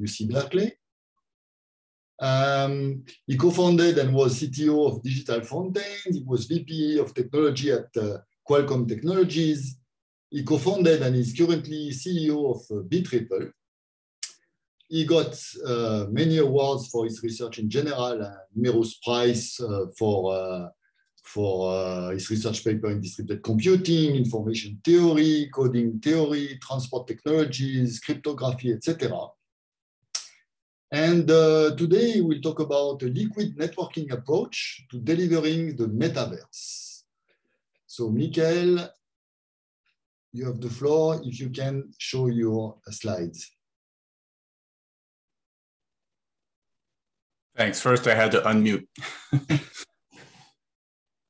UC Berkeley. Um, he co-founded and was CTO of Digital Fountain. He was VP of technology at uh, Qualcomm Technologies. He co-founded and is currently CEO of uh, BitRipple. He got uh, many awards for his research in general, and numerous prize uh, for, uh, for uh, his research paper in distributed computing, information theory, coding theory, transport technologies, cryptography, etc. And uh, today we'll talk about a liquid networking approach to delivering the metaverse. So Michael, you have the floor if you can show your slides. Thanks. First, I had to unmute.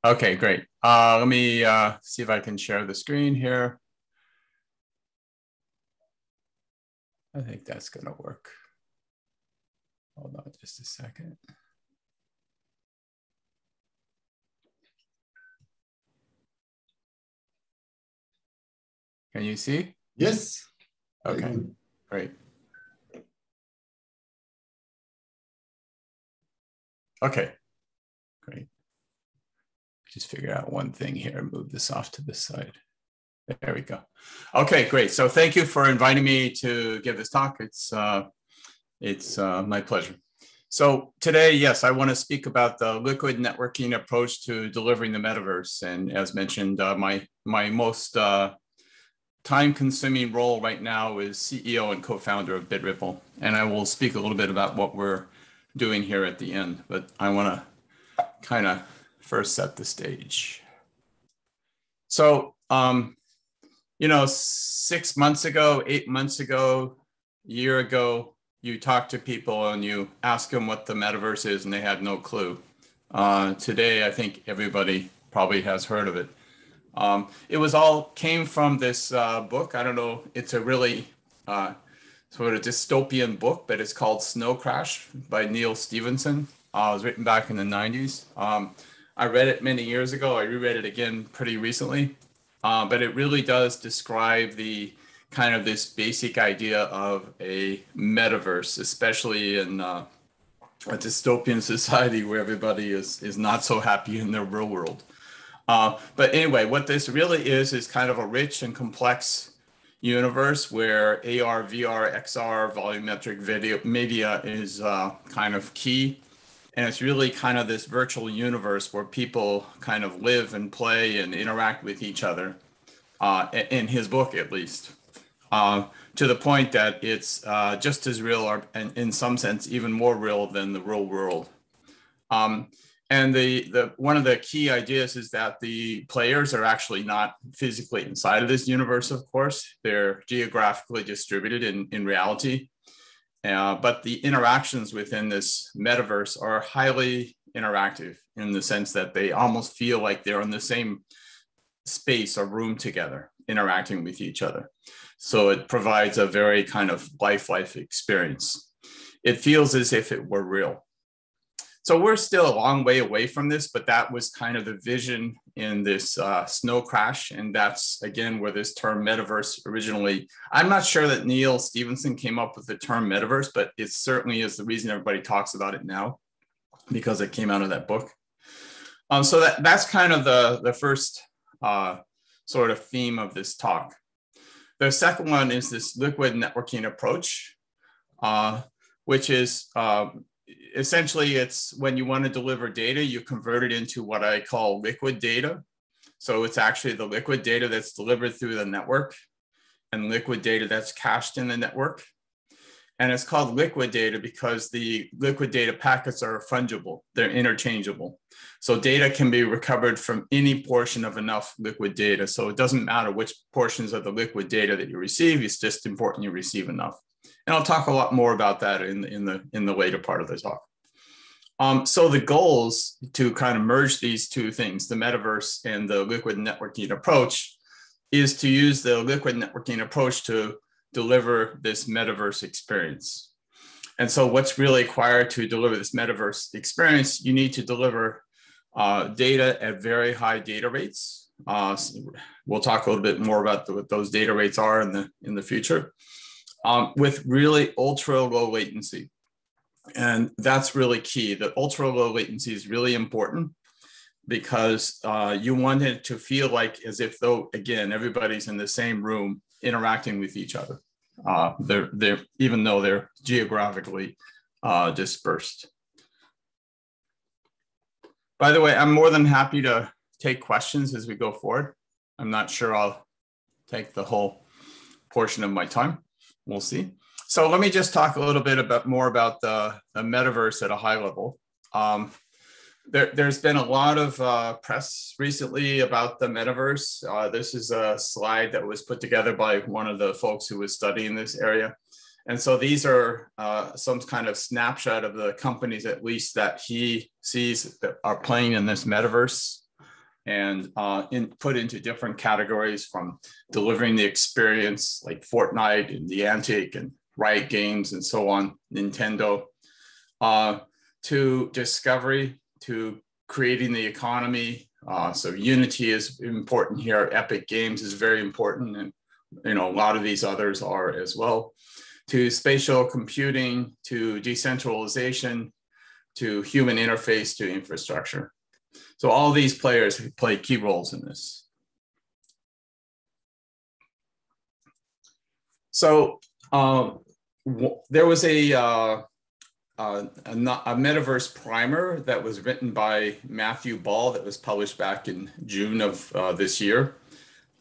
okay, great. Uh, let me uh, see if I can share the screen here. I think that's going to work. Hold on just a second. Can you see? Yes. Okay, great. Okay, great. Just figure out one thing here, move this off to the side. There we go. Okay, great. So thank you for inviting me to give this talk. It's uh, it's uh, my pleasure. So today, yes, I want to speak about the liquid networking approach to delivering the metaverse. And as mentioned, uh, my my most uh, time-consuming role right now is CEO and co-founder of BitRipple, and I will speak a little bit about what we're doing here at the end. But I want to kind of first set the stage. So, um, you know, six months ago, eight months ago, year ago, you talk to people and you ask them what the metaverse is, and they had no clue. Uh, today, I think everybody probably has heard of it. Um, it was all came from this uh, book. I don't know. It's a really uh, sort of dystopian book, but it's called Snow Crash by Neal Stephenson. Uh, it was written back in the 90s. Um, I read it many years ago. I reread it again pretty recently. Uh, but it really does describe the kind of this basic idea of a metaverse, especially in uh, a dystopian society where everybody is is not so happy in their real world. Uh, but anyway, what this really is is kind of a rich and complex universe where AR, VR, XR, volumetric video media is uh, kind of key. And it's really kind of this virtual universe where people kind of live and play and interact with each other, uh, in his book at least uh, to the point that it's uh, just as real or and in some sense even more real than the real world. Um, and the, the one of the key ideas is that the players are actually not physically inside of this universe, of course. They're geographically distributed in, in reality. Uh, but the interactions within this metaverse are highly interactive in the sense that they almost feel like they're in the same space or room together, interacting with each other. So it provides a very kind of life life experience. It feels as if it were real. So we're still a long way away from this, but that was kind of the vision in this uh, snow crash. And that's again where this term metaverse originally, I'm not sure that Neal Stephenson came up with the term metaverse, but it certainly is the reason everybody talks about it now because it came out of that book. Um, so that, that's kind of the, the first uh, sort of theme of this talk. The second one is this liquid networking approach, uh, which is um, essentially it's when you want to deliver data, you convert it into what I call liquid data. So it's actually the liquid data that's delivered through the network and liquid data that's cached in the network. And it's called liquid data because the liquid data packets are fungible, they're interchangeable. So data can be recovered from any portion of enough liquid data. So it doesn't matter which portions of the liquid data that you receive, it's just important you receive enough. And I'll talk a lot more about that in, in, the, in the later part of the talk. Um, so the goals to kind of merge these two things, the metaverse and the liquid networking approach, is to use the liquid networking approach to deliver this metaverse experience. And so what's really required to deliver this metaverse experience, you need to deliver uh, data at very high data rates. Uh, we'll talk a little bit more about the, what those data rates are in the in the future. um, with really ultra low latency. And that's really key. The ultra low latency is really important because uh, you want it to feel like as if though, again, everybody's in the same room interacting with each other. Uh, they're, they're, even though they're geographically uh, dispersed. By the way, I'm more than happy to take questions as we go forward. I'm not sure I'll take the whole portion of my time. We'll see. So let me just talk a little bit about more about the, the metaverse at a high level. Um, there, has been a lot of uh, press recently about the metaverse. Uh, this is a slide that was put together by one of the folks who was studying this area. And so these are uh, some kind of snapshot of the companies, at least that he sees that are playing in this metaverse and uh, in, put into different categories from delivering the experience like Fortnite and Niantic and Riot Games and so on, Nintendo, uh, to discovery, to creating the economy. Uh, so Unity is important here. Epic Games is very important, and you know a lot of these others are as well. To spatial computing, to decentralization, to human interface, to infrastructure. So all these players play key roles in this. So um, there was a, uh, uh, a, a, metaverse primer that was written by Matthew Ball that was published back in June of uh, this year.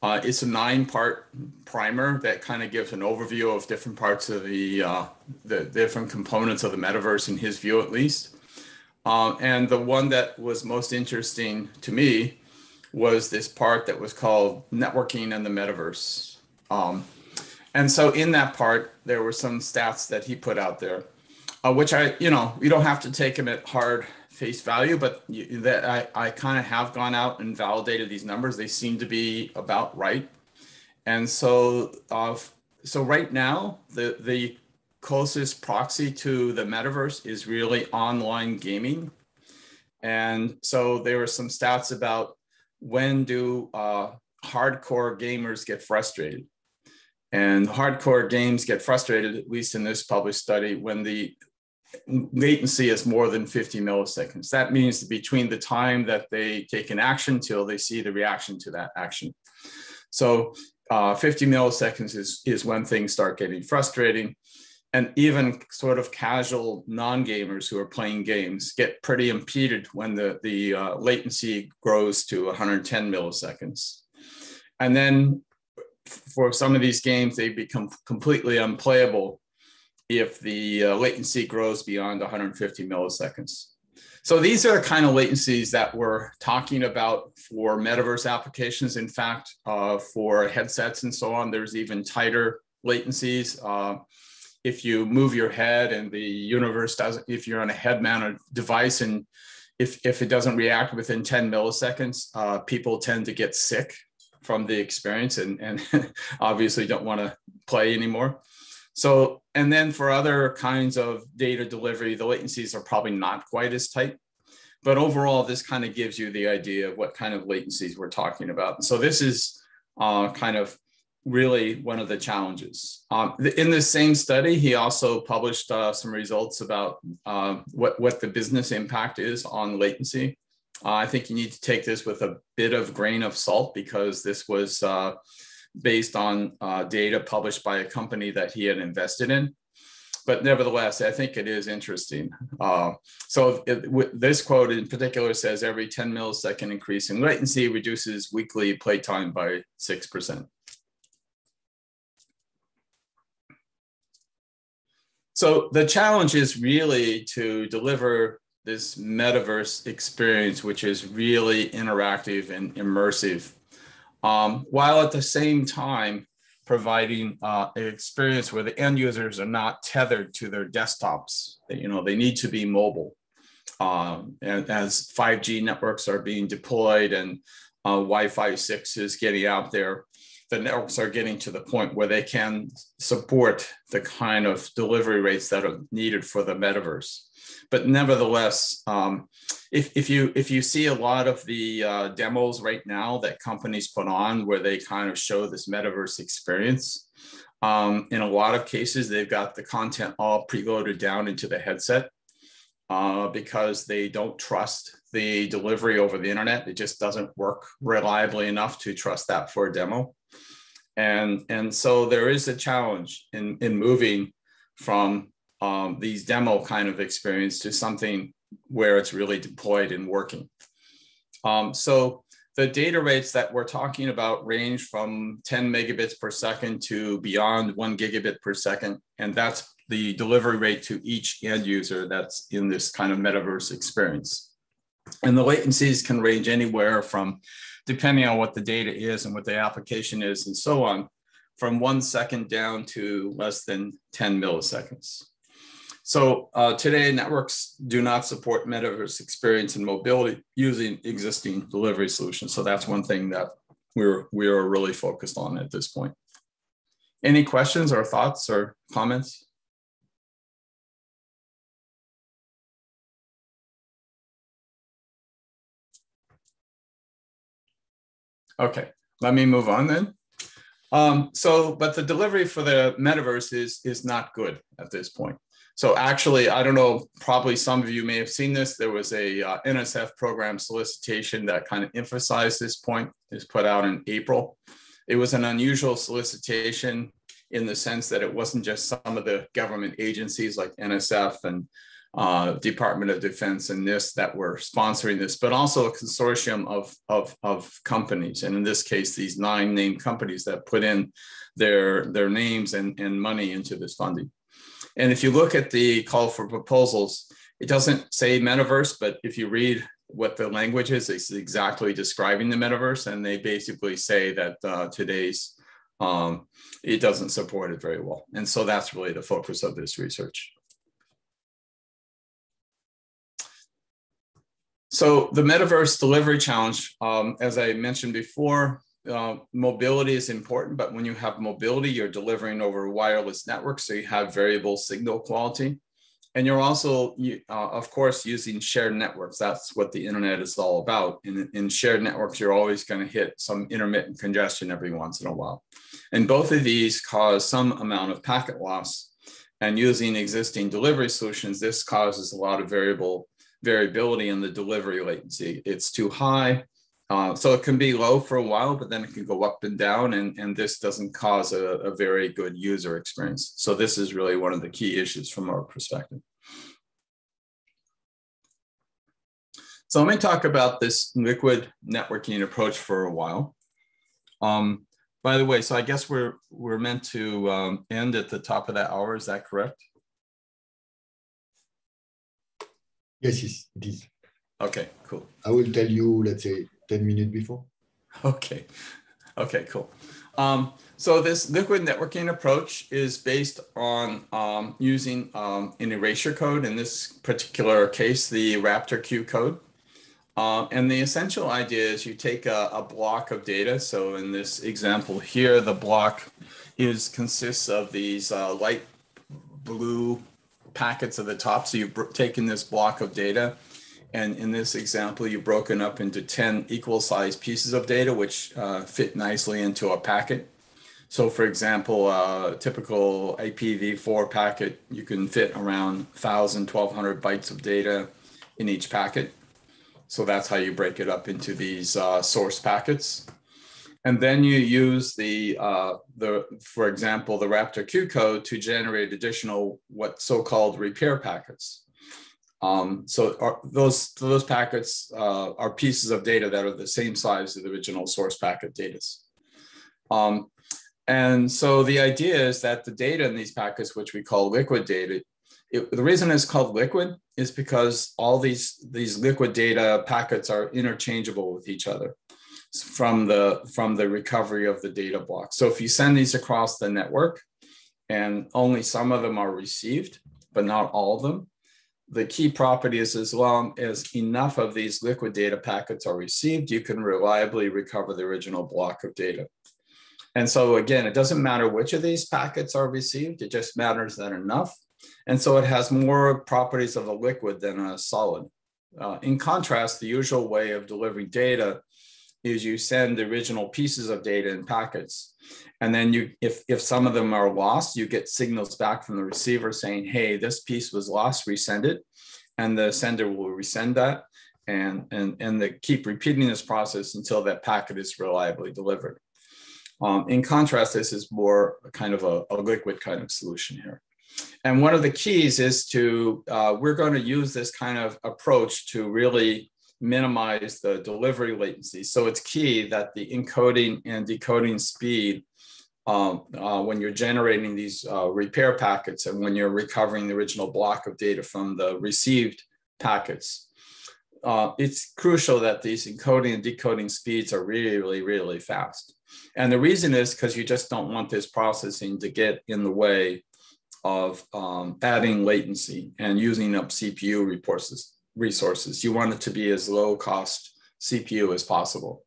Uh, it's a nine part primer that kind of gives an overview of different parts of the, uh, the different components of the metaverse in his view at least. Um, and the one that was most interesting to me was this part that was called networking and the metaverse. Um, and so in that part, there were some stats that he put out there, uh, which I, you know, you don't have to take them at hard face value, but you, that I, I kind of have gone out and validated these numbers. They seem to be about right. And so, uh, so right now, the the closest proxy to the metaverse is really online gaming. And so there were some stats about when do uh, hardcore gamers get frustrated. And hardcore games get frustrated, at least in this published study, when the latency is more than 50 milliseconds. That means between the time that they take an action till they see the reaction to that action. So uh, 50 milliseconds is, is when things start getting frustrating and even sort of casual non-gamers who are playing games get pretty impeded when the, the uh, latency grows to 110 milliseconds. And then for some of these games, they become completely unplayable if the uh, latency grows beyond 150 milliseconds. So these are the kind of latencies that we're talking about for metaverse applications. In fact, uh, for headsets and so on, there's even tighter latencies. Uh, if you move your head and the universe doesn't, if you're on a head mounted device and if, if it doesn't react within 10 milliseconds, uh, people tend to get sick from the experience and, and obviously don't want to play anymore. So, and then for other kinds of data delivery, the latencies are probably not quite as tight. But overall, this kind of gives you the idea of what kind of latencies we're talking about. So this is uh, kind of really one of the challenges. Um, in the same study, he also published uh, some results about uh, what, what the business impact is on latency. Uh, I think you need to take this with a bit of grain of salt because this was uh, based on uh, data published by a company that he had invested in. But nevertheless, I think it is interesting. Uh, so it, this quote in particular says every 10 millisecond increase in latency reduces weekly playtime by 6%. So the challenge is really to deliver this metaverse experience, which is really interactive and immersive, um, while at the same time providing uh, an experience where the end users are not tethered to their desktops. You know, they need to be mobile. Um, and as 5G networks are being deployed and uh, Wi-Fi 6 is getting out there, the networks are getting to the point where they can support the kind of delivery rates that are needed for the metaverse. But nevertheless, um, if, if you if you see a lot of the uh, demos right now that companies put on where they kind of show this metaverse experience, Um, in a lot of cases, they've got the content all preloaded down into the headset uh, because they don't trust the delivery over the internet. It just doesn't work reliably enough to trust that for a demo. And, and so there is a challenge in, in moving from um, these demo kind of experience to something where it's really deployed and working. Um, so the data rates that we're talking about range from 10 megabits per second to beyond one gigabit per second. And that's the delivery rate to each end user that's in this kind of metaverse experience. And the latencies can range anywhere from, depending on what the data is and what the application is and so on, from one second down to less than 10 milliseconds. So uh, today, networks do not support metaverse experience and mobility using existing delivery solutions. So that's one thing that we're we're really focused on at this point. Any questions or thoughts or comments? Okay, let me move on then. Um, so, but the delivery for the metaverse is, is not good at this point. So actually, I don't know, probably some of you may have seen this. There was a uh, NSF program solicitation that kind of emphasized this point. It was put out in April. It was an unusual solicitation in the sense that it wasn't just some of the government agencies like NSF and uh, Department of Defense and NIST that were sponsoring this, but also a consortium of, of, of companies. And in this case, these nine named companies that put in their, their names and, and money into this funding. And if you look at the call for proposals, it doesn't say metaverse, but if you read what the language is, it's exactly describing the metaverse. And they basically say that uh, today's, um, it doesn't support it very well. And so that's really the focus of this research. So the metaverse delivery challenge, um, as I mentioned before, uh, mobility is important, but when you have mobility, you're delivering over wireless networks, so you have variable signal quality. And you're also, uh, of course, using shared networks. That's what the internet is all about. In, in shared networks, you're always going to hit some intermittent congestion every once in a while. And both of these cause some amount of packet loss. And using existing delivery solutions, this causes a lot of variable variability in the delivery latency. It's too high, uh, so it can be low for a while, but then it can go up and down, and, and this doesn't cause a, a very good user experience. So this is really one of the key issues from our perspective. So let me talk about this liquid networking approach for a while. Um, by the way, so I guess we're we're meant to um, end at the top of that hour. Is that correct? Yes, yes, it is. Okay, cool. I will tell you, let's say, 10 minutes before. Okay. Okay, cool. Um, so this liquid networking approach is based on um, using um, an erasure code, in this particular case, the Raptor Q code. Uh, and the essential idea is you take a, a, block of data. So in this example here, the block is consists of these uh, light blue packets at the top. So you've taken this block of data and in this example, you've broken up into 10 equal sized pieces of data, which uh, fit nicely into a packet. So for example, a typical IPv4 packet, you can fit around 1,000, 1,200 bytes of data in each packet. So that's how you break it up into these uh, source packets. And then you use the, uh, the, for example, the Raptor Q code to generate additional what so-called repair packets. Um, so those those packets uh, are pieces of data that are the same size as the original source packet data. Um, and so the idea is that the data in these packets, which we call liquid data, it, the reason it's called liquid is because all these these liquid data packets are interchangeable with each other from the from the recovery of the data block. So if you send these across the network, and only some of them are received, but not all of them, the key property is as long as enough of these liquid data packets are received, you can reliably recover the original block of data. And so again, it doesn't matter which of these packets are received, it just matters that enough. And so it has more properties of a liquid than a solid. Uh, in contrast, the usual way of delivering data is you send the original pieces of data in packets. And then you, if, if some of them are lost, you get signals back from the receiver saying, hey, this piece was lost, resend it. And the sender will resend that and, and, and they keep repeating this process until that packet is reliably delivered. Um, in contrast, this is more kind of a, a, liquid kind of solution here. And one of the keys is to, uh, we're going to use this kind of approach to really minimize the delivery latency. So it's key that the encoding and decoding speed um, uh, when you're generating these uh, repair packets and when you're recovering the original block of data from the received packets. Uh, it's crucial that these encoding and decoding speeds are really, really fast. And the reason is because you just don't want this processing to get in the way of um, adding latency and using up CPU resources, resources. You want it to be as low cost CPU as possible.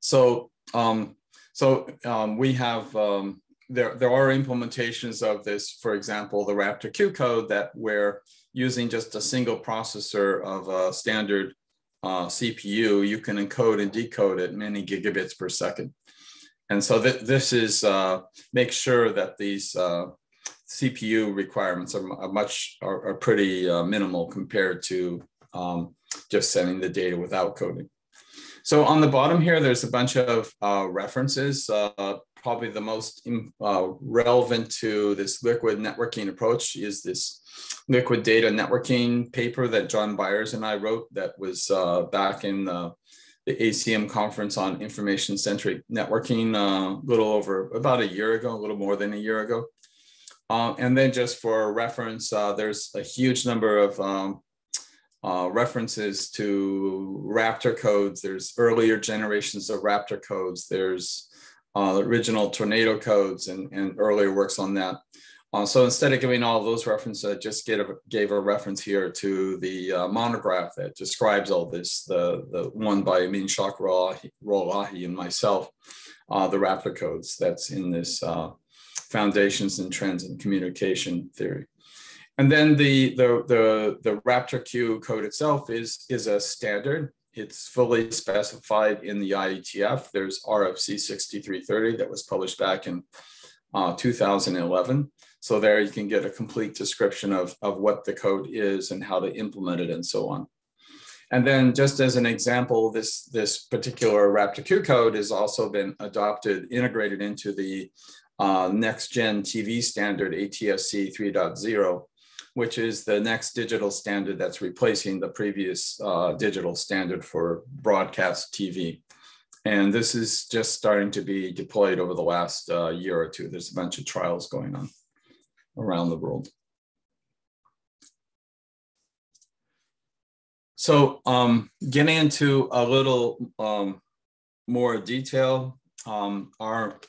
So, um, so um, we have, um, there, there are implementations of this, for example, the Raptor Q code that where using just a single processor of a standard uh, CPU, you can encode and decode at many gigabits per second. And so th this is uh, make sure that these uh, CPU requirements are, are much are, are pretty uh, minimal compared to um, just sending the data without coding. So on the bottom here, there's a bunch of uh, references. Uh, probably the most uh, relevant to this liquid networking approach is this liquid data networking paper that John Byers and I wrote that was uh, back in the, the, ACM conference on information centric networking a uh, little over about a year ago, a little more than a year ago. Uh, and then just for reference, uh, there's a huge number of um, uh, references to Raptor codes. There's earlier generations of Raptor codes. There's uh, original tornado codes and, and earlier works on that. Uh, so instead of giving all those references, I just a, gave a reference here to the uh, monograph that describes all this, the, the one by Amin Shokrollahi and myself, uh, the Raptor codes that's in this Foundations and Trends in Communication Theory. And then the, the, the, the Raptor Q code itself is, is a standard. It's fully specified in the IETF. There's RFC 6330 that was published back in uh, 2011. So there you can get a complete description of, of what the code is and how to implement it and so on. And then just as an example, this, this particular RaptorQ code has also been adopted, integrated into the uh, next gen TV standard ATSC 3.0, which is the next digital standard that's replacing the previous uh, digital standard for broadcast TV. And this is just starting to be deployed over the last uh, year or two. There's a bunch of trials going on around the world. So um, getting into a little um, more detail, um, our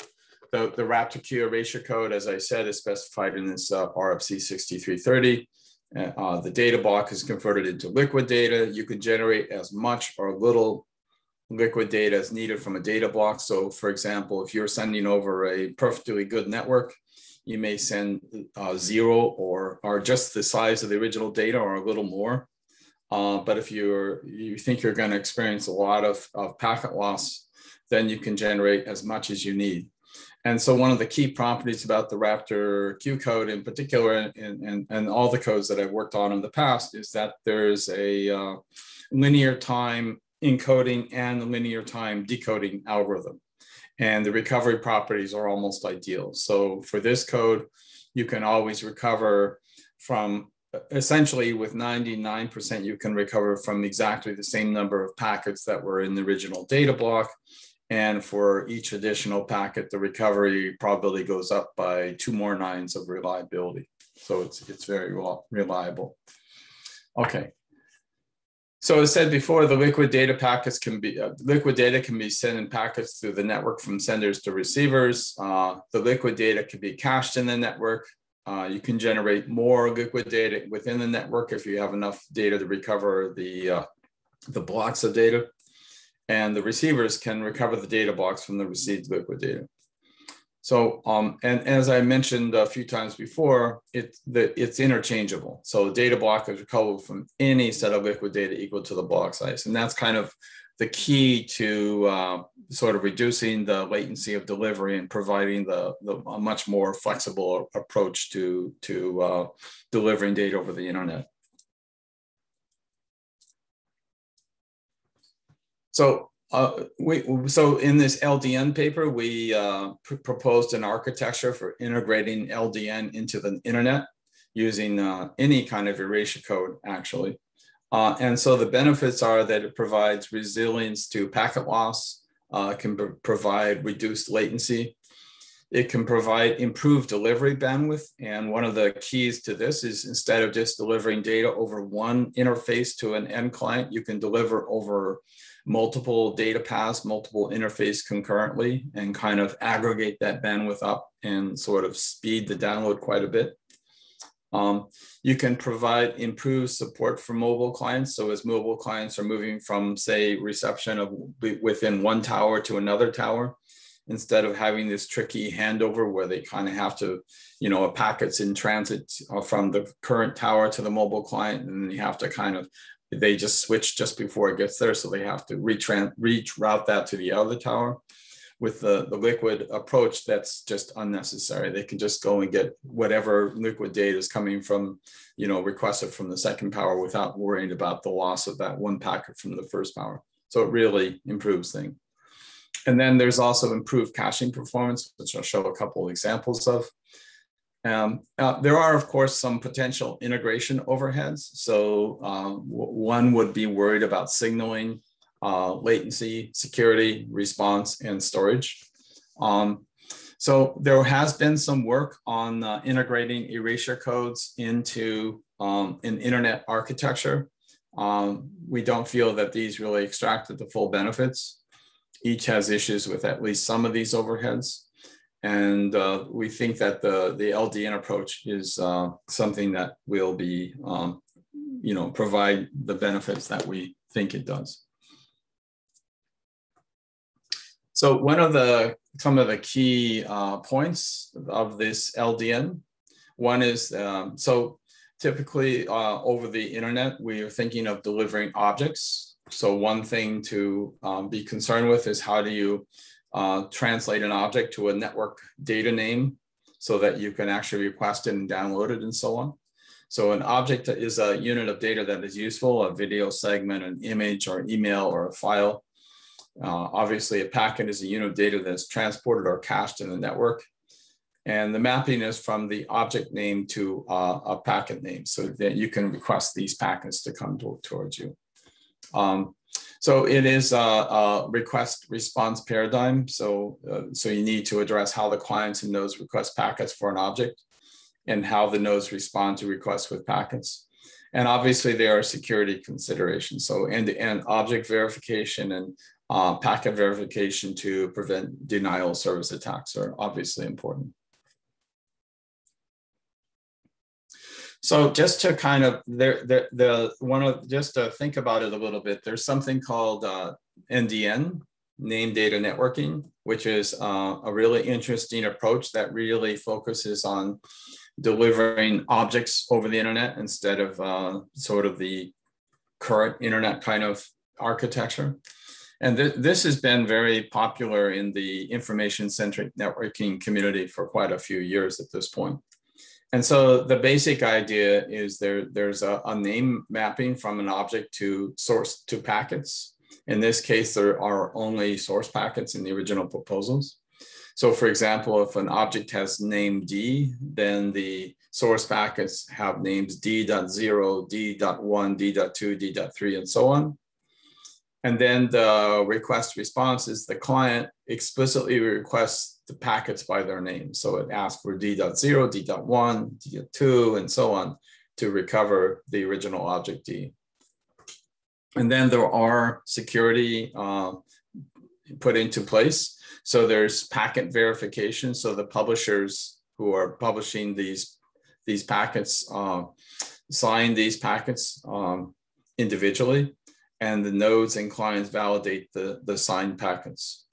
the, the Raptor Q erasure code, as I said, is specified in this uh, RFC 6330. Uh, the data block is converted into liquid data. You can generate as much or little liquid data as needed from a data block. So for example, if you're sending over a perfectly good network, you may send uh, zero or, or just the size of the original data or a little more. Uh, but if you're, you think you're going to experience a lot of, of packet loss, then you can generate as much as you need. And so one of the key properties about the Raptor Q code in particular, and, and, and all the codes that I've worked on in the past, is that there's a uh, linear time encoding and linear time decoding algorithm and the recovery properties are almost ideal. So for this code, you can always recover from essentially with 99%, you can recover from exactly the same number of packets that were in the original data block. And for each additional packet, the recovery probability goes up by two more nines of reliability. So it's, it's very reliable. Okay, so as said before, the liquid data packets can be, uh, liquid data can be sent in packets through the network from senders to receivers. Uh, the liquid data can be cached in the network. Uh, you can generate more liquid data within the network if you have enough data to recover the, uh, the blocks of data. And the receivers can recover the data blocks from the received liquid data. So, um, and as I mentioned a few times before, it, the, it's interchangeable. So the data block is recoverable from any set of liquid data equal to the block size. And that's kind of the key to uh, sort of reducing the latency of delivery and providing the, the a much more flexible approach to, to uh, delivering data over the internet. So uh, we, so in this LDN paper, we uh, pr proposed an architecture for integrating LDN into the internet using uh, any kind of erasure code, actually. Uh, and so the benefits are that it provides resilience to packet loss, uh, can provide reduced latency. It can provide improved delivery bandwidth. And one of the keys to this is instead of just delivering data over one interface to an end client, you can deliver over multiple data paths, multiple interface concurrently, and kind of aggregate that bandwidth up and sort of speed the download quite a bit. Um, you can provide improved support for mobile clients. So as mobile clients are moving from, say, reception of within one tower to another tower, instead of having this tricky handover where they kind of have to, you know, a packet's in transit uh, from the current tower to the mobile client, and you have to kind of they just switch just before it gets there. So they have to retran- reroute that to the other tower. With the, the liquid approach, that's just unnecessary. They can just go and get whatever liquid data is coming from, you know, requested from the second power without worrying about the loss of that one packet from the first power. So it really improves things. And then there's also improved caching performance, which I'll show a couple of examples of. Um, uh, there are, of course, some potential integration overheads. So uh, one would be worried about signaling, uh, latency, security, response, and storage. Um, so there has been some work on uh, integrating erasure codes into um, an internet architecture. Um, we don't feel that these really extracted the full benefits. Each has issues with at least some of these overheads. And uh, we think that the, the LDN approach is uh, something that will be, um, you know, provide the benefits that we think it does. So one of the, some of the key uh, points of this LDN, one is, um, so typically uh, over the internet, we are thinking of delivering objects. So one thing to um, be concerned with is how do you uh, translate an object to a network data name so that you can actually request it and download it and so on. So an object is a unit of data that is useful, a video segment, an image or email or a file. Uh, obviously, a packet is a unit of data that's transported or cached in the network. And the mapping is from the object name to uh, a packet name so that you can request these packets to come to, towards you. Um, so it is a, a request response paradigm. So, uh, so you need to address how the clients and nodes request packets for an object and how the nodes respond to requests with packets. And obviously there are security considerations. So end-to-end object verification and uh, packet verification to prevent denial of service attacks are obviously important. So just to kind of there, the, the one of just to think about it a little bit, there's something called uh, NDN, name data networking, which is uh, a really interesting approach that really focuses on delivering objects over the internet instead of uh, sort of the current internet kind of architecture. And th this has been very popular in the information centric networking community for quite a few years at this point. And so the basic idea is there, there's a, a, name mapping from an object to source to packets. In this case, there are only source packets in the original proposals. So for example, if an object has name D, then the source packets have names D.0, D.1, D.2, D.3, and so on. And then the request response is the client explicitly requests the packets by their name. So it asks for D.0, D.1, D.2, and so on to recover the original object D. And then there are security uh, put into place. So there's packet verification. So the publishers who are publishing these, these packets uh, sign these packets um, individually, and the nodes and clients validate the, the signed packets.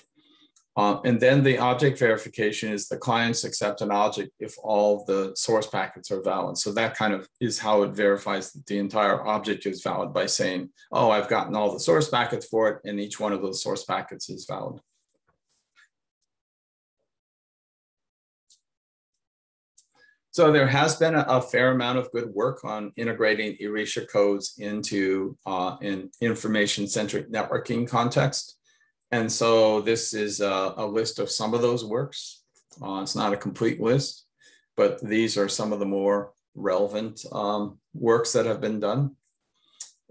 Uh, and then the object verification is the clients accept an object if all the source packets are valid. So that kind of is how it verifies that the entire object is valid by saying, oh, I've gotten all the source packets for it, and each one of those source packets is valid. So there has been a, a, fair amount of good work on integrating erasure codes into uh, an information-centric networking context. And so this is a, a, list of some of those works. Uh, it's not a complete list, but these are some of the more relevant um, works that have been done.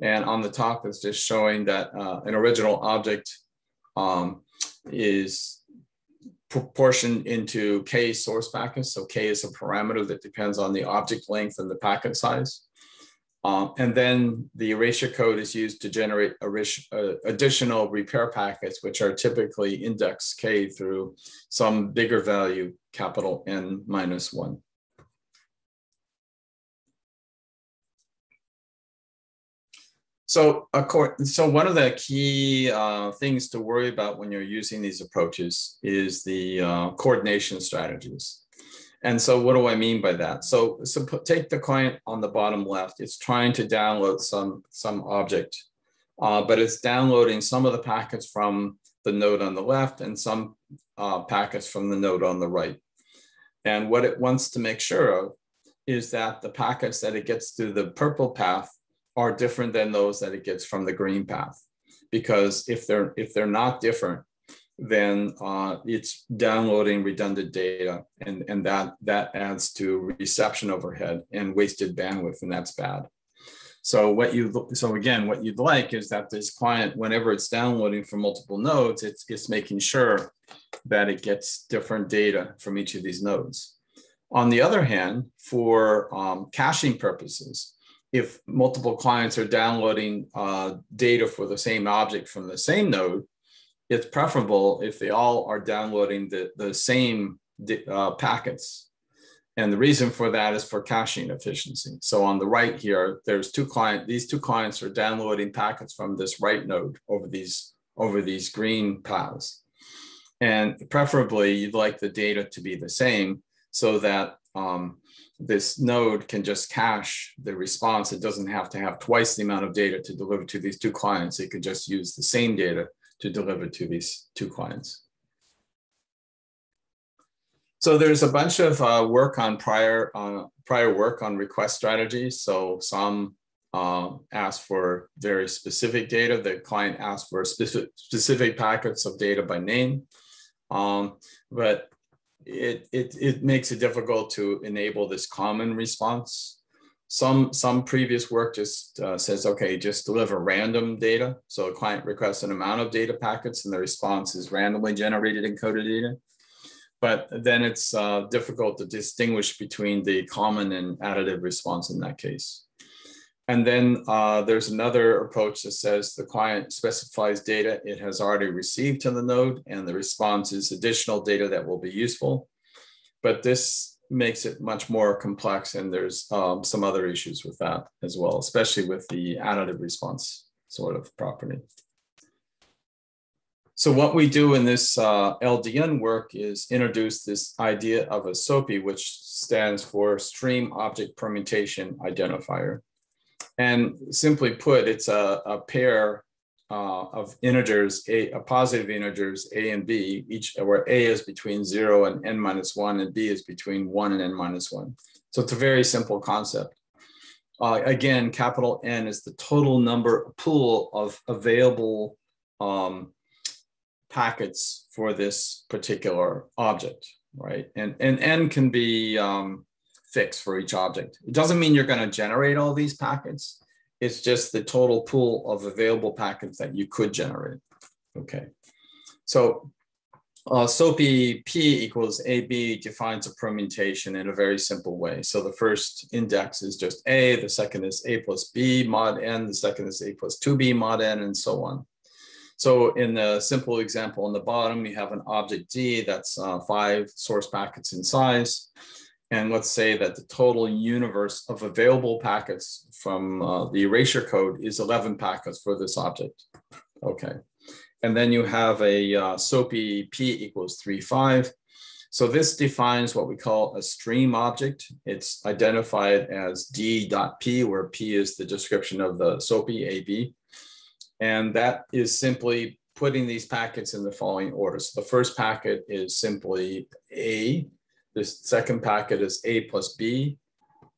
And on the top is just showing that uh, an original object um, is proportioned into K source packets. So K is a parameter that depends on the object length and the packet size. Um, and then the erasure code is used to generate uh, additional repair packets, which are typically index K through some bigger value, capital N minus one. So, so one of the key uh, things to worry about when you're using these approaches is the uh, coordination strategies. And so what do I mean by that? So, so put, take the client on the bottom left. It's trying to download some, some object, uh, but it's downloading some of the packets from the node on the left and some uh, packets from the node on the right. And what it wants to make sure of is that the packets that it gets through the purple path are different than those that it gets from the green path. Because if they're, if they're not different, then uh, it's downloading redundant data and, and that, that adds to reception overhead and wasted bandwidth and that's bad. So what you so again, what you'd like is that this client, whenever it's downloading from multiple nodes, it's, it's making sure that it gets different data from each of these nodes. On the other hand, for um, caching purposes, if multiple clients are downloading uh, data for the same object from the same node, it's preferable if they all are downloading the, the same uh, packets. And the reason for that is for caching efficiency. So on the right here, there's two client, these two clients are downloading packets from this right node over these, over these green paths. And preferably you'd like the data to be the same so that um, this node can just cache the response. It doesn't have to have twice the amount of data to deliver to these two clients. It could just use the same data to deliver to these two clients. So there's a bunch of uh, work on prior uh, prior work on request strategies. So some uh, ask for very specific data. The client asks for specific, specific packets of data by name. Um, but it, it, it makes it difficult to enable this common response some, some previous work just uh, says, okay, just deliver random data. So a client requests an amount of data packets and the response is randomly generated encoded data. But then it's uh, difficult to distinguish between the common and additive response in that case. And then uh, there's another approach that says the client specifies data it has already received to the node and the response is additional data that will be useful. But this makes it much more complex and there's um, some other issues with that as well, especially with the additive response sort of property. So what we do in this uh, LDN work is introduce this idea of a SOPI, which stands for Stream Object Permutation Identifier. And simply put, it's a, a pair uh, of integers, a, a, positive integers, a and b, each where a is between zero and n minus one, and b is between one and n minus one. So it's a very simple concept. Uh, again, capital N is the total number pool of available um, packets for this particular object, right? And, and N can be um, fixed for each object. It doesn't mean you're gonna generate all these packets. It's just the total pool of available packets that you could generate. Okay, so uh, SOPI P equals AB defines a permutation in a very simple way. So the first index is just A, the second is A plus B mod N, the second is A plus 2B mod N, and so on. So in the simple example on the bottom, you have an object D that's uh, five source packets in size. And let's say that the total universe of available packets from uh, the erasure code is 11 packets for this object. Okay. And then you have a uh, SOPI P equals 3, 5. So this defines what we call a stream object. It's identified as D.P, where P is the description of the SOPI AB. And that is simply putting these packets in the following order. So the first packet is simply A. The second packet is A plus B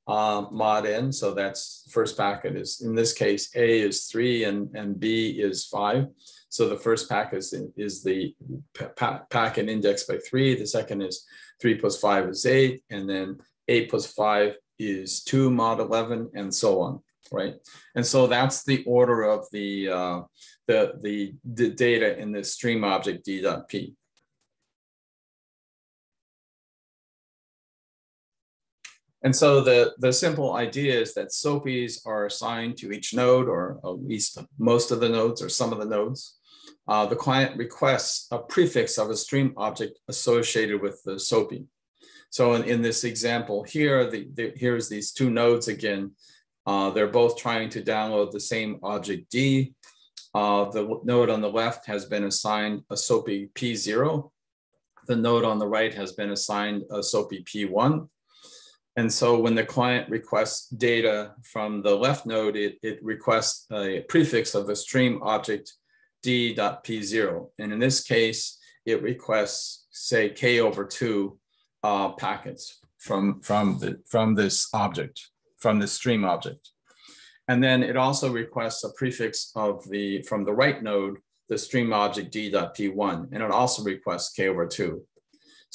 uh, mod n. So that's first packet is, in this case, A is three and, and B is five. So the first packet is, is the pa packet indexed by three. The second is three plus five is eight. And then A plus five is two mod 11 and so on, right? And so that's the order of the, uh, the, the, the data in this stream object D.P. And so the, the simple idea is that SOPIs are assigned to each node, or at least most of the nodes or some of the nodes. Uh, the client requests a prefix of a stream object associated with the SOPI. So in, in this example here, the, the, here's these two nodes again. Uh, they're both trying to download the same object D. Uh, the node on the left has been assigned a SOPI P0. The node on the right has been assigned a SOPI P1. And so when the client requests data from the left node, it, it requests a prefix of the stream object d.p0. And in this case, it requests, say, k over 2 uh, packets from, from, the, from this object, from the stream object. And then it also requests a prefix of the, from the right node, the stream object d.p1, and it also requests k over 2.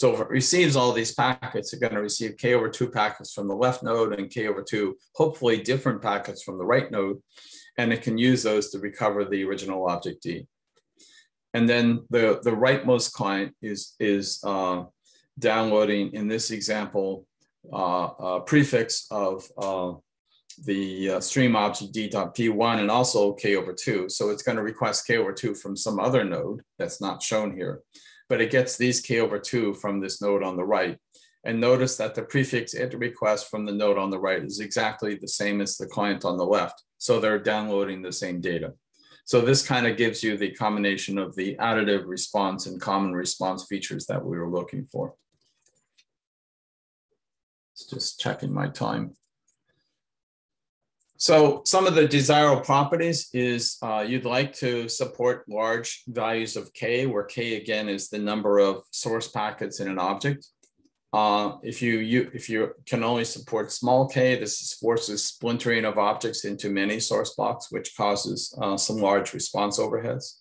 So if it receives all these packets, it's going to receive k over 2 packets from the left node and k over 2, hopefully different packets from the right node. And it can use those to recover the original object D. And then the, the rightmost client is, is uh, downloading, in this example, uh, a prefix of uh, the uh, stream object d.p1 and also k over 2. So it's going to request k over 2 from some other node that's not shown here but it gets these k over 2 from this node on the right. And notice that the prefix it request from the node on the right is exactly the same as the client on the left. So they're downloading the same data. So this kind of gives you the combination of the additive response and common response features that we were looking for. It's just checking my time. So some of the desirable properties is uh, you'd like to support large values of k, where k again is the number of source packets in an object. Uh, if you, you if you can only support small k, this forces splintering of objects into many source blocks, which causes uh, some large response overheads.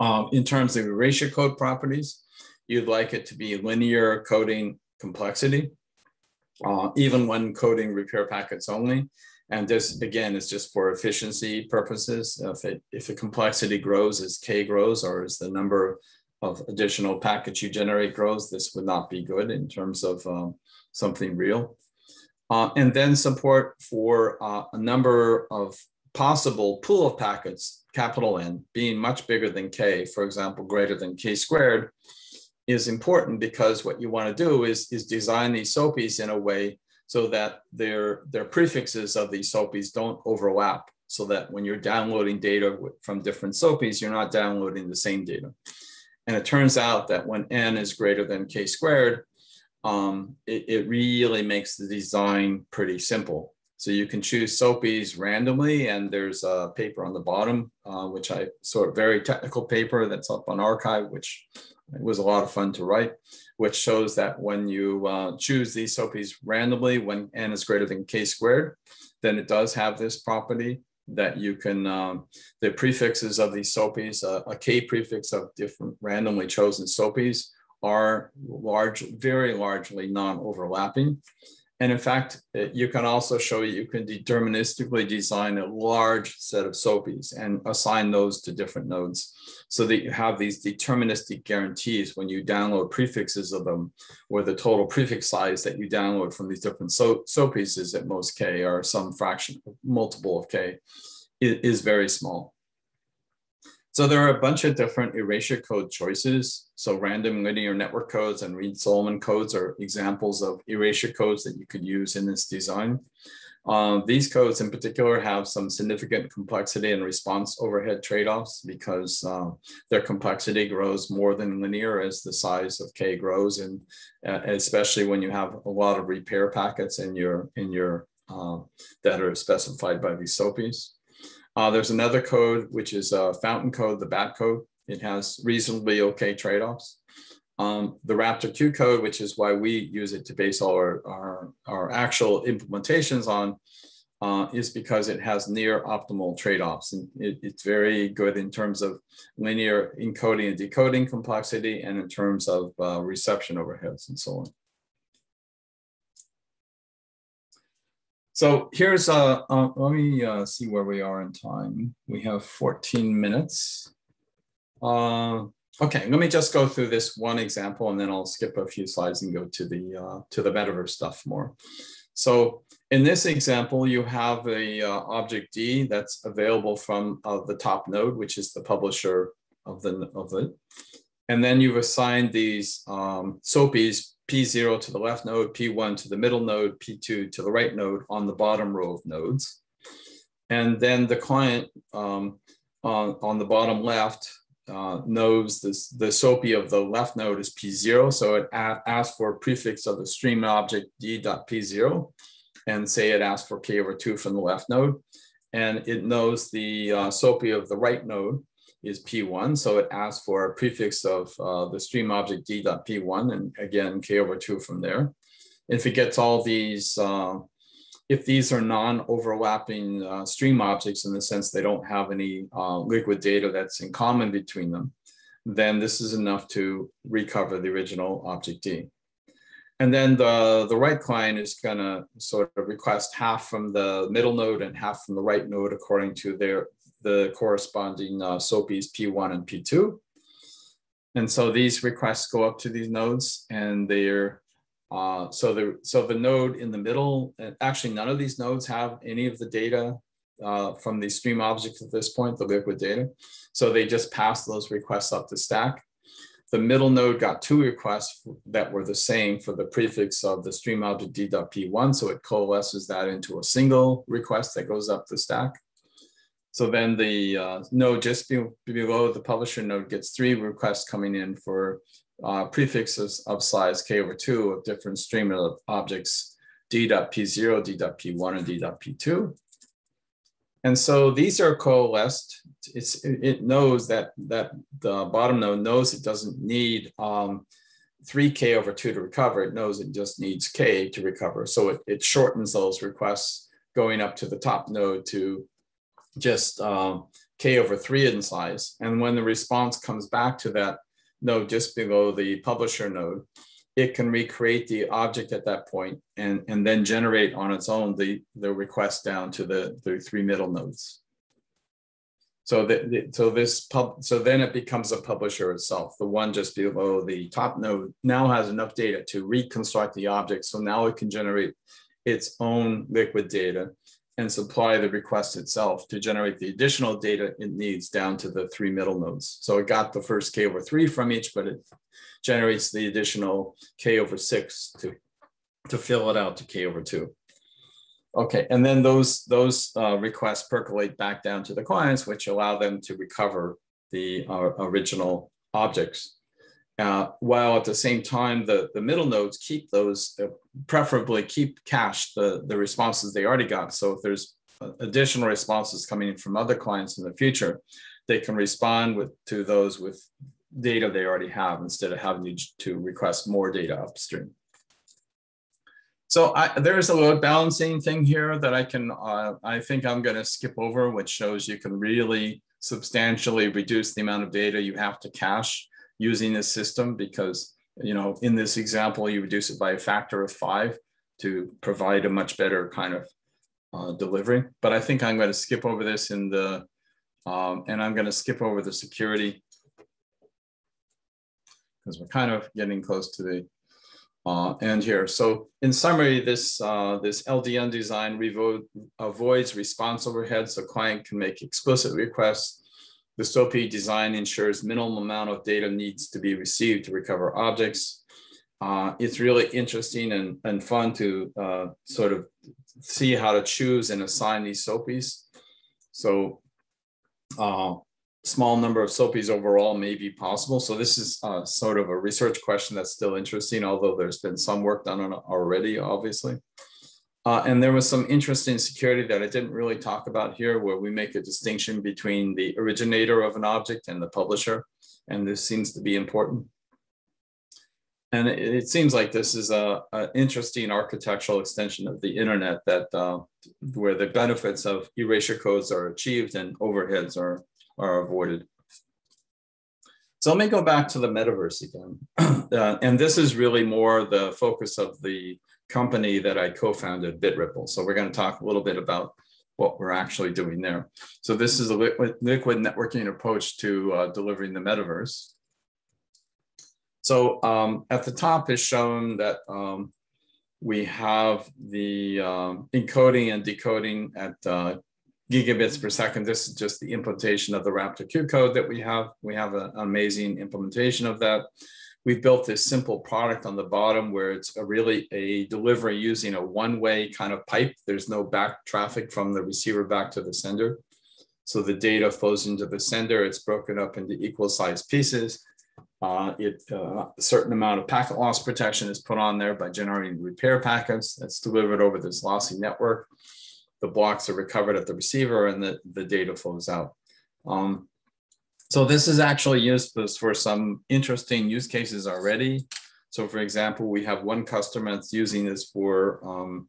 Um, in terms of erasure code properties, you'd like it to be linear coding complexity uh, even when coding repair packets only. And this, again, is just for efficiency purposes. If, it, if the complexity grows as K grows or as the number of additional packets you generate grows, this would not be good in terms of um, something real. Uh, and then support for uh, a number of possible pool of packets, capital N, being much bigger than K, for example, greater than K squared, is important because what you want to do is, is design these SOPIs in a way so that their, their prefixes of these SOPIs don't overlap so that when you're downloading data from different SOPIs, you're not downloading the same data. And it turns out that when n is greater than k squared, um, it, it, really makes the design pretty simple. So you can choose SOPIs randomly, and there's a paper on the bottom, uh, which I sort of very technical paper that's up on arXiv, which it was a lot of fun to write, which shows that when you uh, choose these SOPIs randomly, when n is greater than k squared, then it does have this property that you can, um, the prefixes of these SOPIs, uh, a k prefix of different randomly chosen SOPIs are large, very largely non-overlapping. And in fact, you can also show you can deterministically design a large set of SOPIs and assign those to different nodes so that you have these deterministic guarantees when you download prefixes of them, where the total prefix size that you download from these different so is at most k or some fraction, multiple of k, is very small. So there are a bunch of different erasure code choices. So random linear network codes and Reed-Solomon codes are examples of erasure codes that you could use in this design. Uh, these codes in particular have some significant complexity and response overhead trade-offs because uh, their complexity grows more than linear as the size of K grows, and uh, especially when you have a lot of repair packets in your in your uh, that are specified by these SOAPs. Uh, there's another code which is a fountain code, the BAT code. It has reasonably okay trade-offs. Um, the RaptorQ code, which is why we use it to base all our, our, our actual implementations on, uh, is because it has near optimal trade-offs. And it, it's very good in terms of linear encoding and decoding complexity and in terms of uh, reception overheads and so on. So here's, uh, uh let me uh, see where we are in time. We have 14 minutes. Uh, Okay, let me just go through this one example and then I'll skip a few slides and go to the uh, to the metaverse stuff more. So in this example, you have a uh, object D that's available from uh, the top node, which is the publisher of the of it. And then you've assigned these um, SOAPs P0 to the left node, P1 to the middle node, P2 to the right node on the bottom row of nodes. And then the client um, on, on the bottom left uh, knows this, the SOPI of the left node is P0. So it asks for a prefix of the stream object D.P0 and say it asks for K over two from the left node. And it knows the uh, of the right node is P1. So it asks for a prefix of uh, the stream object D.P1 and again, K over two from there. If it gets all these uh, if these are non-overlapping uh, stream objects in the sense they don't have any uh, liquid data that's in common between them, then this is enough to recover the original object D. And then the, the right client is gonna sort of request half from the middle node and half from the right node according to their the corresponding uh, SOAPs P1 and P2. And so these requests go up to these nodes and they're uh, so the so the node in the middle, actually none of these nodes have any of the data uh, from the stream objects at this point, the liquid data. So they just pass those requests up the stack. The middle node got two requests that were the same for the prefix of the stream object d.p1. So it coalesces that into a single request that goes up the stack. So then the uh, node just be below the publisher node gets three requests coming in for uh, prefixes of size k over 2 of different stream of objects d.p0, d.p1, and d.p2. And so these are coalesced. It's, it knows that, that the bottom node knows it doesn't need um, 3k over 2 to recover. It knows it just needs k to recover. So it, it shortens those requests going up to the top node to just um, k over 3 in size. And when the response comes back to that node just below the publisher node, it can recreate the object at that point and, and then generate on its own the, the request down to the, the three middle nodes. So, the, so this pub, so then it becomes a publisher itself. The one just below the top node now has enough data to reconstruct the object. So now it can generate its own liquid data and supply the request itself to generate the additional data it needs down to the three middle nodes. So it got the first k over three from each, but it generates the additional k over six to, to fill it out to k over two. Okay, and then those, those uh, requests percolate back down to the clients, which allow them to recover the uh, original objects uh, while at the same time, the, the middle nodes keep those, uh, preferably keep cached the, the responses they already got. So if there's uh, additional responses coming in from other clients in the future, they can respond with to those with data they already have instead of having to request more data upstream. So I, there's a load balancing thing here that I can, uh, I think I'm going to skip over, which shows you can really substantially reduce the amount of data you have to cache using this system because, you know, in this example, you reduce it by a factor of five to provide a much better kind of uh, delivery. But I think I'm going to skip over this in the, um, and I'm going to skip over the security because we're kind of getting close to the uh, end here. So in summary, this, uh, this LDN design avoids response overhead so client can make explicit requests the SOPI design ensures minimum amount of data needs to be received to recover objects. Uh, it's really interesting and, and fun to uh, sort of see how to choose and assign these SOAPs. So uh, small number of SOAPs overall may be possible. So this is uh, sort of a research question that's still interesting, although there's been some work done on it already, obviously. Uh, and there was some interesting security that I didn't really talk about here, where we make a distinction between the originator of an object and the publisher. And this seems to be important. And it, it seems like this is a, a, interesting architectural extension of the internet that uh, where the benefits of erasure codes are achieved and overheads are, are avoided. So let me go back to the metaverse again. uh, and this is really more the focus of the company that I co-founded, BitRipple. So we're going to talk a little bit about what we're actually doing there. So this is a liquid, liquid networking approach to uh, delivering the metaverse. So um, at the top is shown that um, we have the um, encoding and decoding at uh, gigabits per second. This is just the implementation of the RaptorQ code that we have. We have an amazing implementation of that we've built this simple product on the bottom where it's a really a delivery using a one-way kind of pipe. There's no back traffic from the receiver back to the sender. So the data flows into the sender. It's broken up into equal sized pieces. Uh, it, uh, a certain amount of packet loss protection is put on there by generating repair packets that's delivered over this lossy network. The blocks are recovered at the receiver and the, the data flows out. Um, so this is actually used for some interesting use cases already. So for example, we have one customer that's using this for um,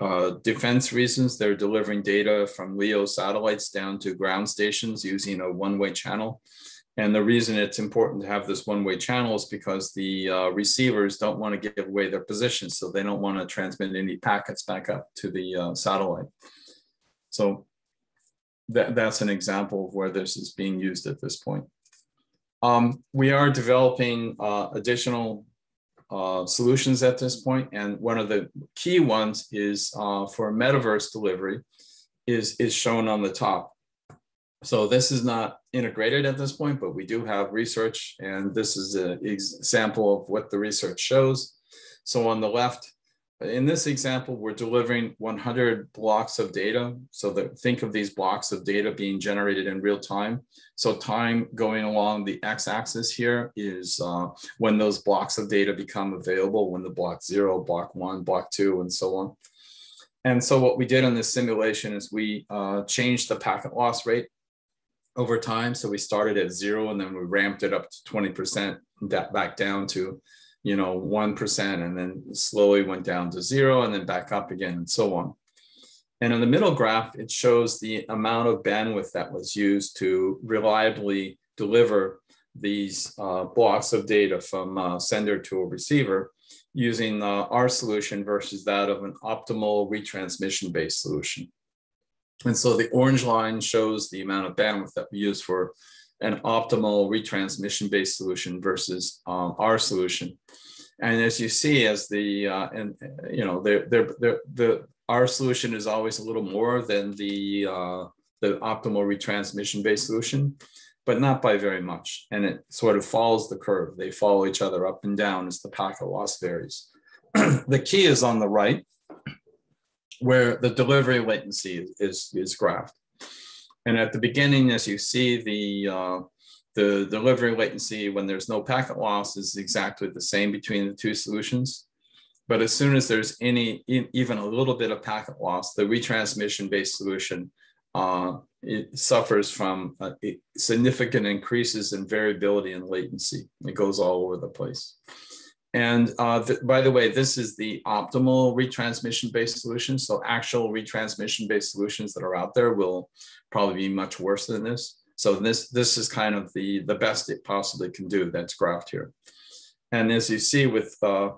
uh, defense reasons. They're delivering data from LEO satellites down to ground stations using a one-way channel. And the reason it's important to have this one-way channel is because the uh, receivers don't want to give away their position. So they don't want to transmit any packets back up to the uh, satellite. So that, that's an example of where this is being used at this point. Um, we are developing uh, additional uh, solutions at this point, and one of the key ones is uh, for metaverse delivery is, is shown on the top. So this is not integrated at this point, but we do have research, and this is an example of what the research shows. So on the left, in this example, we're delivering 100 blocks of data. So that think of these blocks of data being generated in real time. So time going along the x-axis here is uh, when those blocks of data become available, when the block zero, block one, block two, and so on. And so what we did in this simulation is we uh, changed the packet loss rate over time. So we started at zero and then we ramped it up to 20% back down to you know, 1% and then slowly went down to zero and then back up again and so on. And in the middle graph, it shows the amount of bandwidth that was used to reliably deliver these uh, blocks of data from uh, sender to a receiver using uh, our solution versus that of an optimal retransmission based solution. And so the orange line shows the amount of bandwidth that we use for an optimal retransmission based solution versus um, our solution. And as you see, as the uh, and you know, they're, they're, the our solution is always a little more than the uh, the optimal retransmission based solution, but not by very much. And it sort of follows the curve. They follow each other up and down as the packet loss varies. the key is on the right, where the delivery latency is, is graphed. And at the beginning, as you see, the, uh, the delivery latency when there's no packet loss is exactly the same between the two solutions. But as soon as there's any, even a little bit of packet loss, the retransmission based solution uh, it suffers from uh, significant increases in variability and latency. It goes all over the place. And uh, th by the way, this is the optimal retransmission-based solution. So actual retransmission-based solutions that are out there will probably be much worse than this. So this, this is kind of the, the best it possibly can do that's graphed here. And as you see with, uh,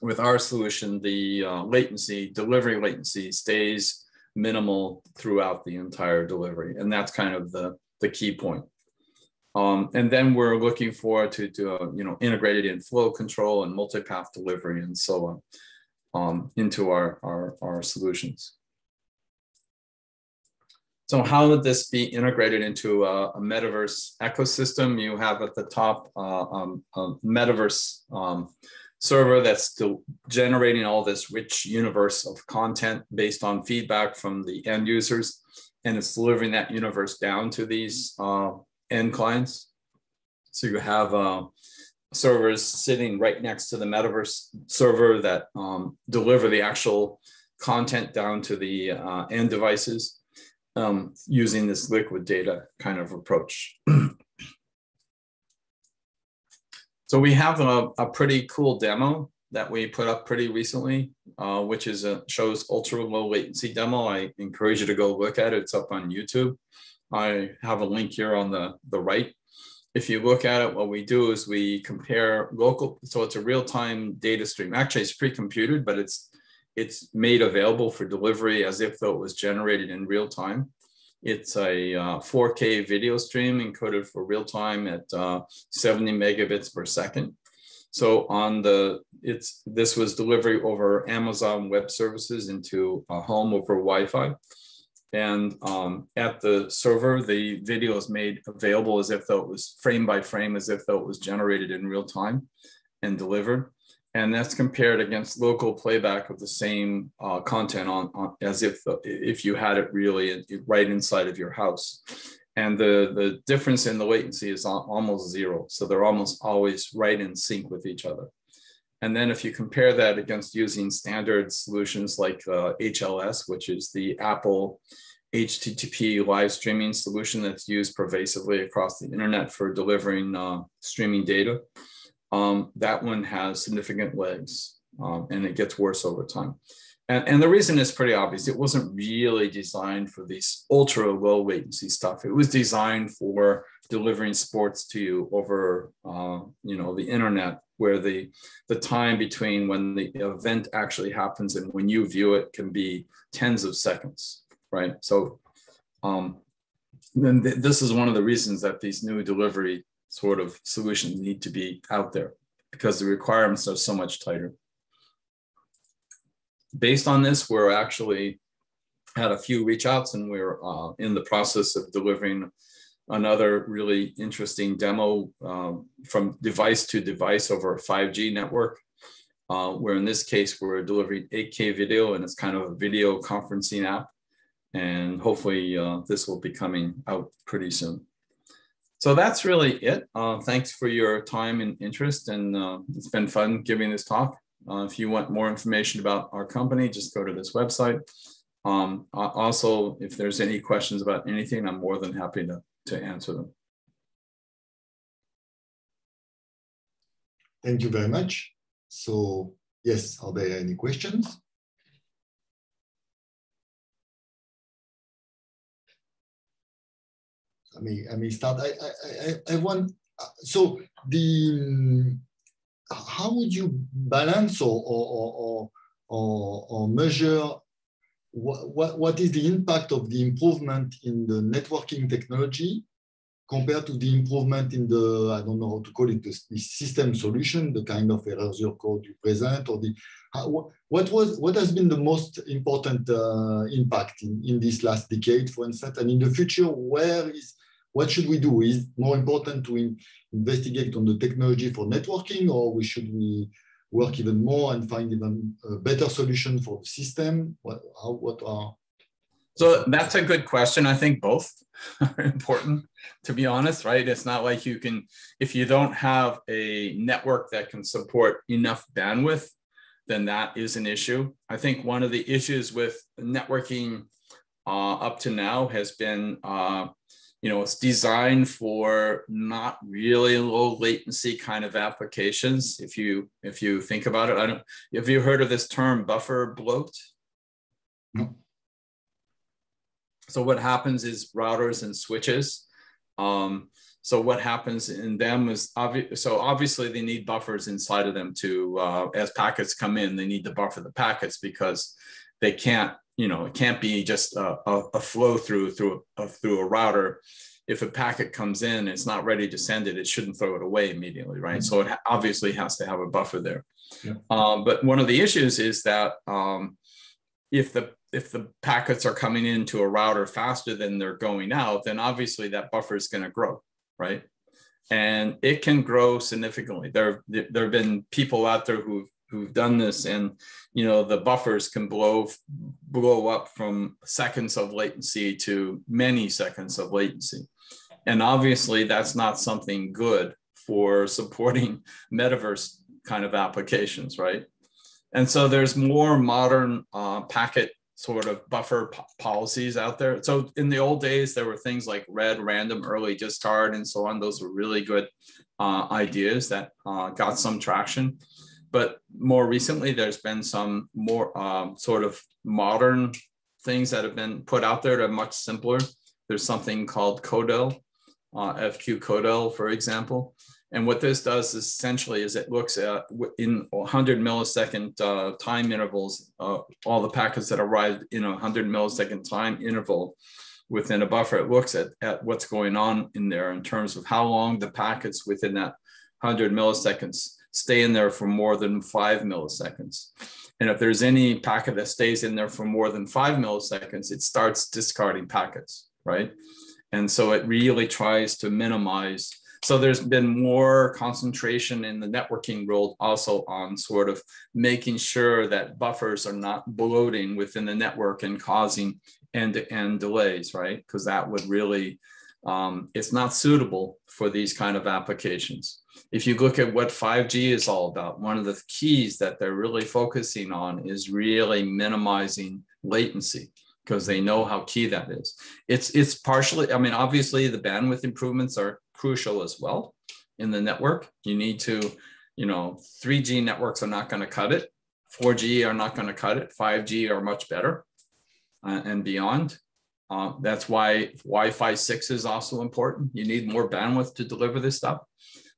with our solution, the uh, latency, delivery latency stays minimal throughout the entire delivery. And that's kind of the, the key point. Um, and then we're looking forward to, to uh, you know, integrated in flow control and multipath delivery and so on um, into our, our, our solutions. So how would this be integrated into a, a metaverse ecosystem? You have at the top uh, um, a metaverse um, server that's still generating all this rich universe of content based on feedback from the end users. And it's delivering that universe down to these uh, end clients. So you have uh, servers sitting right next to the metaverse server that um, deliver the actual content down to the uh, end devices um, using this liquid data kind of approach. so we have a, a, pretty cool demo that we put up pretty recently, uh, which is a, shows ultra low latency demo. I encourage you to go look at it. It's up on YouTube. I have a link here on the, the right if you look at it, what we do is we compare local, so it's a real-time data stream. Actually, it's pre-computed, but it's it's made available for delivery as if though it was generated in real time. It's a uh, 4K video stream encoded for real time at uh, 70 megabits per second. So on the, it's this was delivery over Amazon Web Services into a home over Wi-Fi. And um, at the server, the video is made available as if though it was frame by frame, as if though it was generated in real time and delivered. And that's compared against local playback of the same uh, content on, on, as if if you had it really right inside of your house. And the, the difference in the latency is almost zero. So they're almost always right in sync with each other. And then if you compare that against using standard solutions like uh, HLS, which is the Apple HTTP live streaming solution that's used pervasively across the internet for delivering uh, streaming data, um, that one has significant legs um, and it gets worse over time. And, and, the reason is pretty obvious. It wasn't really designed for these ultra low latency stuff. It was designed for delivering sports to you over, uh, you know, the internet where the, the time between when the event actually happens and when you view it can be tens of seconds, right? So um, then th this is one of the reasons that these new delivery sort of solutions need to be out there because the requirements are so much tighter. Based on this, we're actually had a few reach outs and we're uh, in the process of delivering another really interesting demo um, from device to device over a 5G network, uh, where in this case, we're delivering 8K video and it's kind of a video conferencing app. And hopefully uh, this will be coming out pretty soon. So that's really it. Uh, thanks for your time and interest. And uh, it's been fun giving this talk. Uh, if you want more information about our company, just go to this website. Um, also, if there's any questions about anything, I'm more than happy to to answer them. Thank you very much. So yes, are there any questions? I may, I may start. I, I, I, I want, uh, so the, how would you balance or, or, or, or, or measure what, what is the impact of the improvement in the networking technology compared to the improvement in the, I don't know how to call it, the, system solution, the kind of erasure code you present, or the, what was, what has been the most important uh, impact in, in this last decade, for instance, and in the future, where is, what should we do? Is more important to in, investigate on the technology for networking, or we should we work even more and find even a better solution for the system? What, how, what are so that's a good question. I think both are important, to be honest, right? It's not like you can, if you don't have a network that can support enough bandwidth, then that is an issue. I think one of the issues with networking uh, up to now has been uh, you know, it's designed for not really low latency kind of applications. If you if you think about it, I don't. Have you heard of this term buffer bloat? No. So what happens is routers and switches. Um, so what happens in them is obvious. So obviously they need buffers inside of them to uh, as packets come in, they need to buffer the packets because they can't you know, it can't be just a, a, flow through through a, through a router. If a packet comes in, and it's not ready to send it. It shouldn't throw it away immediately, right? Mm-hmm. So it obviously has to have a buffer there. Yeah. Um, but one of the issues is that um, if the if the packets are coming into a router faster than they're going out, then obviously that buffer is going to grow, right? and it can grow significantly. There, there have been people out there who've who've done this, and you know the buffers can blow blow up from seconds of latency to many seconds of latency, and obviously that's not something good for supporting metaverse kind of applications, right? And so there's more modern uh, packet sort of buffer policies out there. So in the old days, there were things like red random early discard and so on. Those were really good uh, ideas that uh, got some traction. But more recently, there's been some more um, sort of modern things that have been put out there that are much simpler. There's something called CoDel, uh, FQ CoDel, for example, and what this does essentially is it looks at in 100 millisecond uh, time intervals, uh, all the packets that arrive in a 100 millisecond time interval within a buffer. It looks at, at what's going on in there in terms of how long the packets within that 100 milliseconds stay in there for more than five milliseconds. And if there's any packet that stays in there for more than five milliseconds, it starts discarding packets, right? And so it really tries to minimize so there's been more concentration in the networking world also on sort of making sure that buffers are not bloating within the network and causing end-to-end delays, right? Because that would really, um, it's not suitable for these kind of applications. If you look at what 5G is all about, one of the keys that they're really focusing on is really minimizing latency because they know how key that is. It's it's partially, I mean, obviously the bandwidth improvements are crucial as well in the network. You need to, you know, 3G networks are not going to cut it. 4G are not going to cut it. 5G are much better uh, and beyond. Uh, that's why Wi-Fi 6 is also important. You need more bandwidth to deliver this stuff.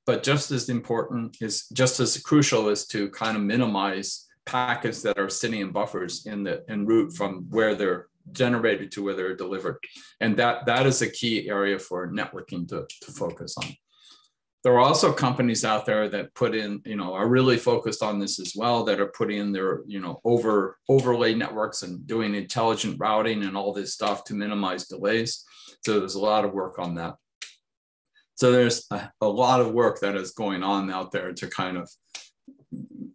But just as important is just as crucial is to kind of minimize packets that are sitting in buffers in the en route from where they're generated to where they're delivered. And that, that is a key area for networking to, to focus on. There are also companies out there that put in, you know, are really focused on this as well, that are putting in their, you know, over overlay networks and doing intelligent routing and all this stuff to minimize delays. So there's a lot of work on that. So there's a, a lot of work that is going on out there to kind of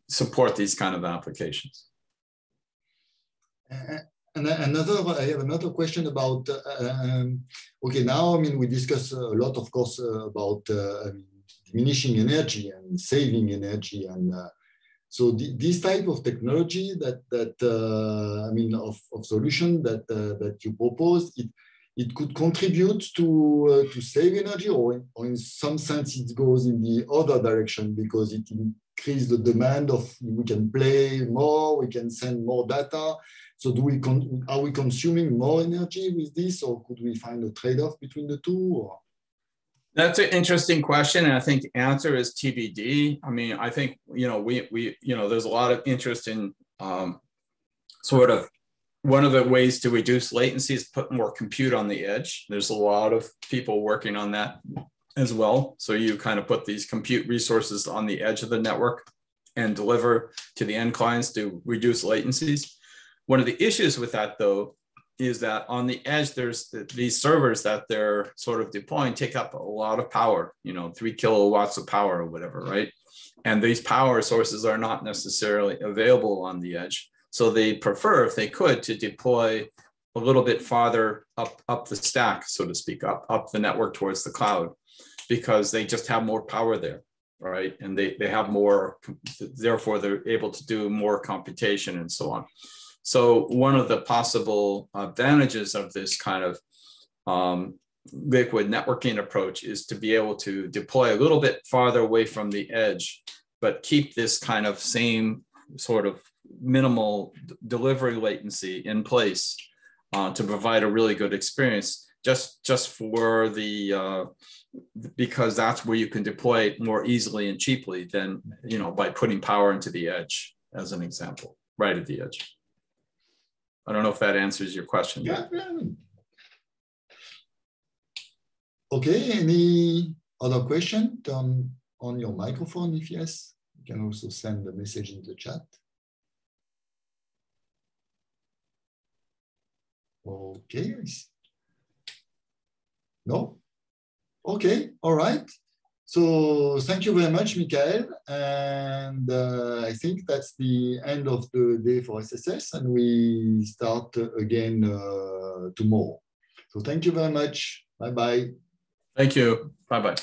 support these kind of applications. And another, I have another question about, uh, um, okay, now, I mean, we discuss a lot, of course, uh, about uh, diminishing energy and saving energy. And uh, so the, this type of technology that, that uh, I mean, of, of solution that, that you propose, it, it could contribute to, to save energy or in, or in some sense it goes in the other direction because it increases the demand of, we can play more, we can send more data, so do we are we consuming more energy with this, or could we find a trade-off between the two? Or? That's an interesting question, and I think the answer is TBD. I mean, I think you know we we you know there's a lot of interest in um, sort of one of the ways to reduce latency is put more compute on the edge. There's a lot of people working on that as well. So you kind of put these compute resources on the edge of the network and deliver to the end clients to reduce latencies. One of the issues with that, though, is that on the edge, there's these servers that they're sort of deploying take up a lot of power, you know, three kilowatts of power or whatever, right? And these power sources are not necessarily available on the edge. So they prefer, if they could, to deploy a little bit farther up, up the stack, so to speak, up, up the network towards the cloud, because they just have more power there, right? And they, they have more, therefore they're able to do more computation and so on. So one of the possible advantages of this kind of um, liquid networking approach is to be able to deploy a little bit farther away from the edge, but keep this kind of same sort of minimal delivery latency in place uh, to provide a really good experience just just for the uh, because that's where you can deploy it more easily and cheaply than you know by putting power into the edge as an example right at the edge I don't know if that answers your question. Yeah. Okay, any other question? Turn on your microphone if yes. You can also send a message in the chat. Okay. No? Okay, all right. So thank you very much, Michael. And uh, I think that's the end of the day for SSS and we start again uh, tomorrow. So thank you very much. Bye-bye. Thank you. Bye-bye.